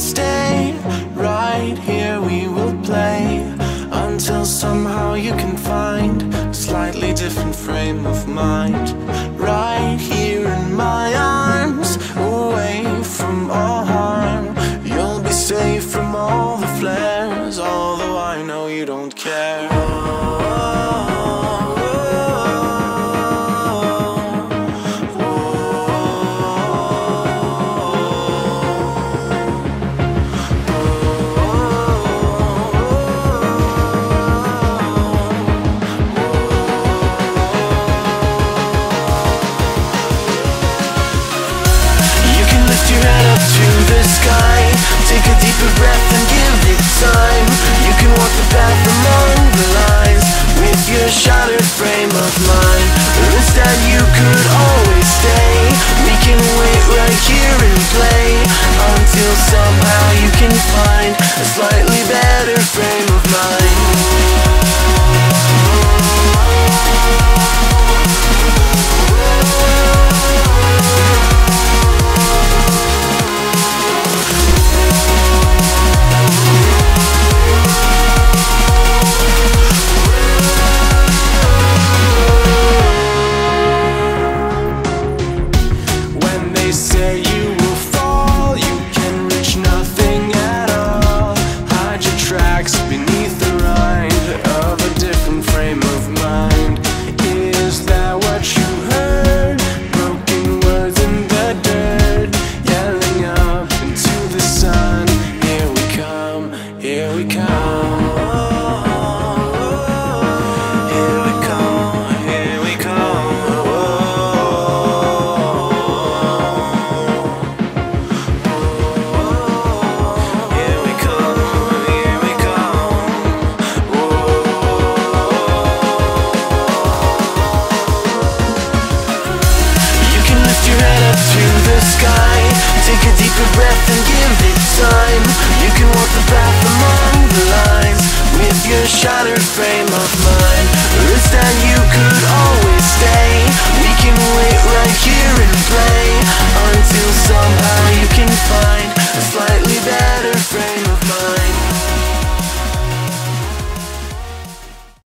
stay right here. We will play until somehow you can find a slightly different frame of mind. Right here in my arms, away from all harm. You'll be safe from all the flares, although I know you don't care. Take a deeper breath and give it time. You can walk the path among the lines With your shattered frame of mind. Or that you could always